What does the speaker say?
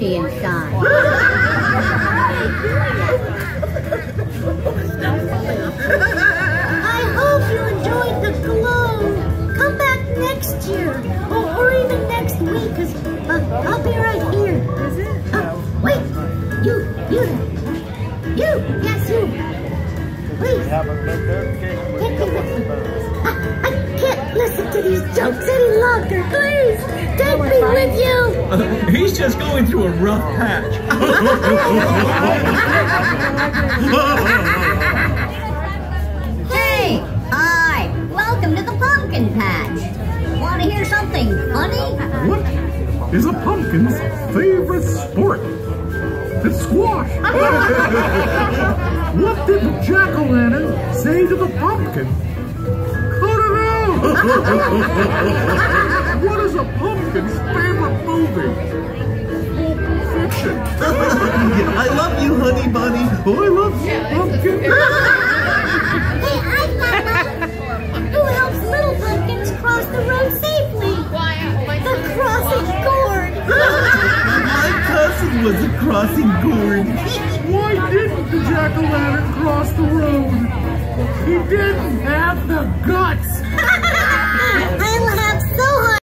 empty inside. I hope you enjoyed the glow. Come back next year, or, or even next week, cause uh, I'll be right here. Is it? Uh, wait, you, you, you, yes, you. Please, take me with you. I, I can't listen to these jokes any longer. Please, He's just going through a rough patch. Hey, hi, welcome to the pumpkin patch. Want to hear something funny? What is a pumpkin's favorite sport? It's squash. what did the jack-o'-lantern say to the pumpkin? I don't know. what is a pumpkin's favorite Fiction. I love you, honey bunny. Oh, I love you, pumpkin. Hey, I've got one. Who helps little pumpkins cross the road safely? The crossing gourd. My cousin was a crossing gourd. Why didn't the jack-o'-lantern cross the road? He didn't have the guts.